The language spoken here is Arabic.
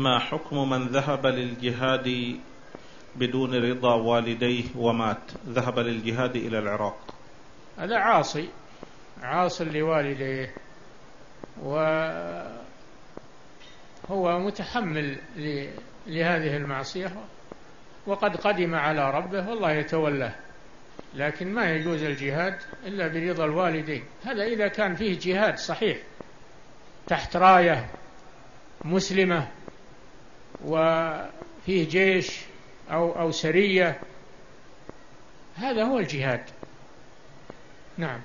ما حكم من ذهب للجهاد بدون رضا والديه ومات؟ ذهب للجهاد إلى العراق. هذا عاصي عاص لوالديه وهو متحمل لهذه المعصية وقد قدم على ربه والله يتولاه لكن ما يجوز الجهاد إلا برضا الوالدين. هذا إذا كان فيه جهاد صحيح تحت راية مسلمة وفيه جيش أو أو سرية. هذا هو الجهاد. نعم.